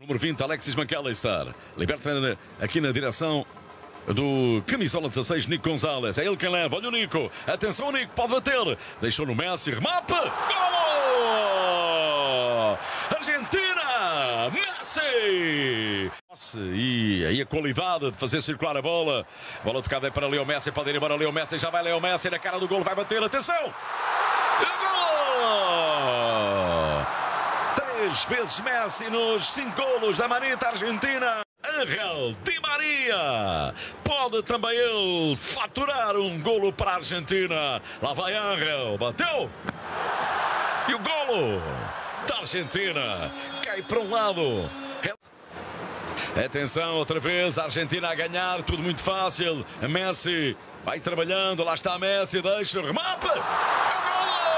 Número 20, Alexis McAllister. Liberta aqui na direção do camisola 16, Nico Gonzalez. É ele quem leva. Olha o Nico. Atenção, Nico. Pode bater. Deixou no Messi. Remate. Golo! Argentina! Messi! E aí a qualidade de fazer circular a bola. Bola tocada é para Leo Messi. Pode ir embora Leo Messi. Já vai Leo Messi na cara do golo. Vai bater. Atenção! Golo! Três vezes Messi nos cinco golos da manita argentina. Angel Di Maria pode também ele faturar um golo para a Argentina. Lá vai Angel, bateu e o golo da Argentina cai para um lado. Atenção, outra vez, a Argentina a ganhar, tudo muito fácil. Messi vai trabalhando, lá está Messi, deixa o remate. O golo!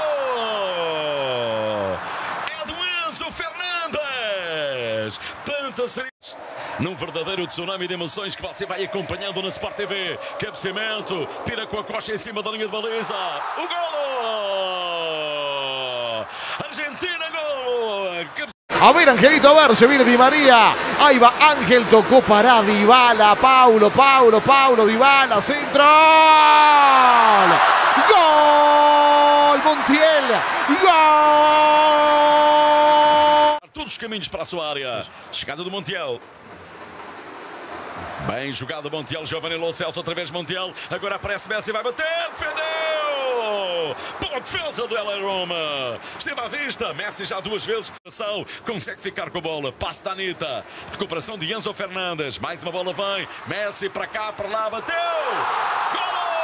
É do Fernandes. Tantas num verdadeiro tsunami de emoções que você vai acompanhando na Sport TV. Cabeceamento, tira com a coxa em cima da linha de baliza. O golo! Argentina, golo! A ver, Angelito, a ver, se viene Di María. Ahí va Ángel, tocó para Dybala. Paulo, Paulo, Paulo, Dybala, centro. Gol! Montiel! Gol! Todos os caminhos para a sua área. Chegada do Montiel. Bem jogado Montiel, Giovanni Lo Celso, outra vez Montiel. Agora aparece Messi, vai bater, defendeu! Boa defesa do Ela Roma. Esteve à vista, Messi já duas vezes. Consegue ficar com a bola. Passe da Anitta. Recuperação de Enzo Fernandes. Mais uma bola vem. Messi para cá, para lá, bateu! Gol!